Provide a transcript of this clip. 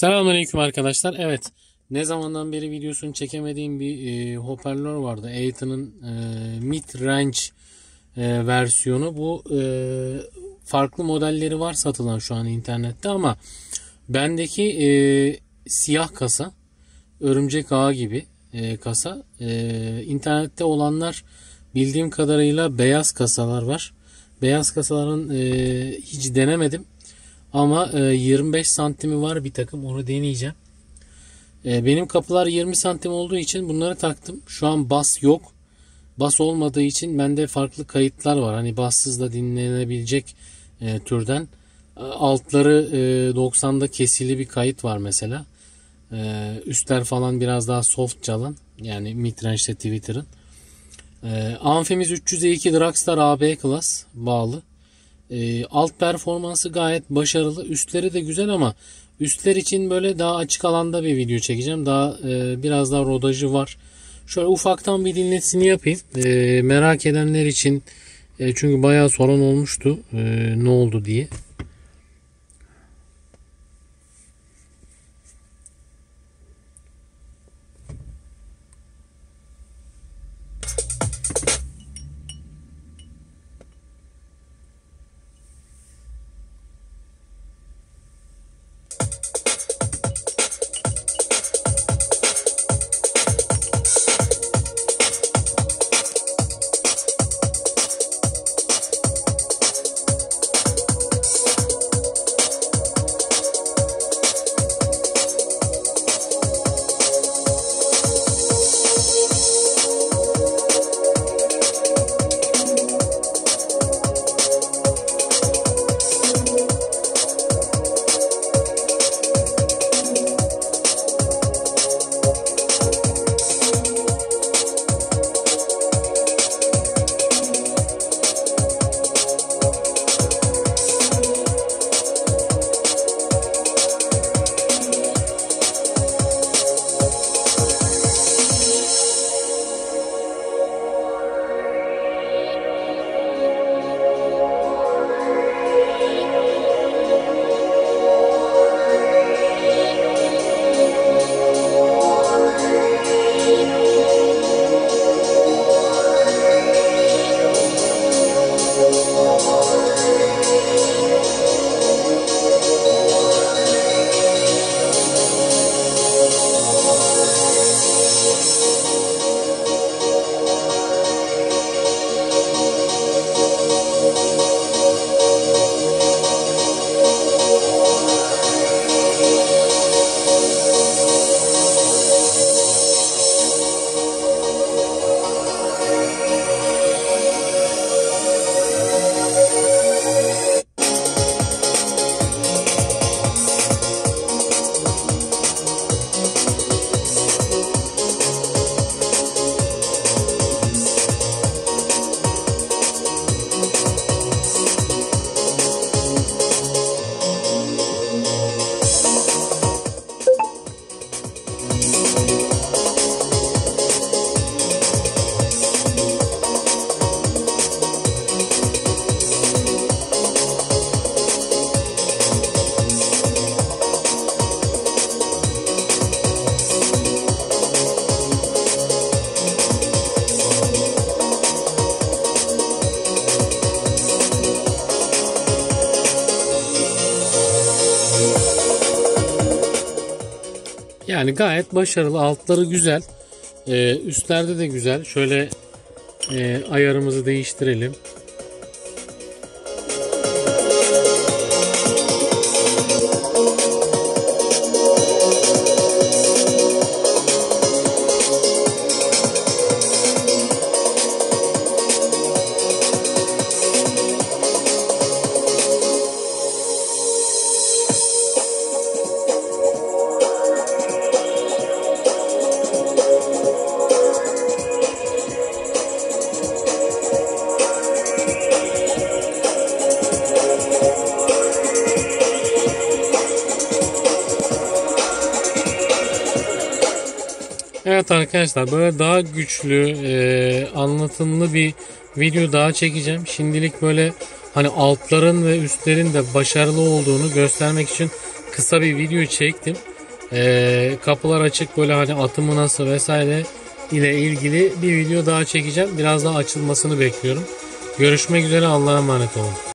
Selamünaleyküm arkadaşlar. Evet, ne zamandan beri videosunu çekemediğim bir e, hoparlör vardı. Aiton'un e, mid range e, versiyonu. Bu e, farklı modelleri var satılan şu an internette ama bendeki e, siyah kasa, örümcek ağı gibi e, kasa. E, internette olanlar bildiğim kadarıyla beyaz kasalar var. Beyaz kasaların e, hiç denemedim. Ama 25 e, santimi var bir takım onu deneyeceğim. E, benim kapılar 20 santim olduğu için bunları taktım. Şu an bas yok. Bas olmadığı için bende farklı kayıtlar var. Hani bassız da dinlenebilecek e, türden. Altları 90'da kesili bir kayıt var mesela. Üstler falan biraz daha soft çalan. Yani midrange'de Twitter'ın. Amfimiz 302 Dragstar AB Class bağlı. E, alt performansı gayet başarılı. Üstleri de güzel ama üstler için böyle daha açık alanda bir video çekeceğim. Daha e, biraz daha rodajı var. Şöyle ufaktan bir dinletisini yapayım. E, merak edenler için e, çünkü bayağı soran olmuştu e, ne oldu diye. Yani gayet başarılı. Altları güzel. Ee, üstlerde de güzel. Şöyle e, ayarımızı değiştirelim. Evet arkadaşlar böyle daha güçlü e, anlatımlı bir video daha çekeceğim. Şimdilik böyle hani altların ve üstlerin de başarılı olduğunu göstermek için kısa bir video çektim. Ee, kapılar açık böyle hani atımı nasıl vesaire ile ilgili bir video daha çekeceğim. Biraz daha açılmasını bekliyorum. Görüşmek üzere Allah'a emanet olun.